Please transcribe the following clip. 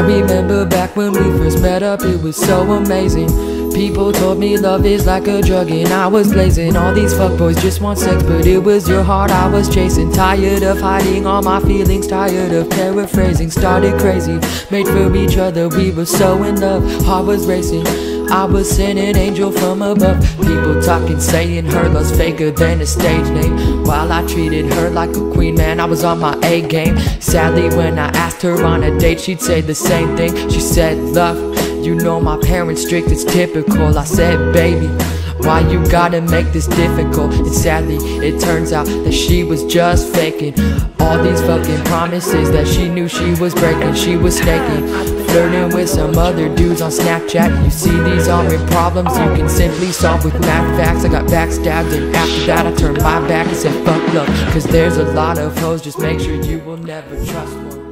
remember back when we first met up, it was so amazing. People told me love is like a drug and I was blazing. All these fuckboys just want sex but it was your heart I was chasing. Tired of hiding all my feelings, tired of paraphrasing. Started crazy, made for each other, we were so in love. Heart was racing I was sent an angel from above. People talking, saying her love's faker than a stage name. While I treated her like a queen, man, I was on my A game. Sadly, when I asked her on a date, she'd say the same thing. She said, love you know my parents strict, it's typical. I said, baby, why you gotta make this difficult? And sadly, it turns out that she was just faking All these fucking promises that she knew she was breaking. She was snaking, flirting with some other dudes on Snapchat. You see these aren't problems you can simply solve with math facts. I got backstabbed and after that I turned my back and said fuck love Cause there's a lot of hoes, just make sure you will never trust one